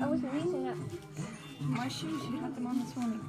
I wasn't using it. my shoes? You had them on this morning.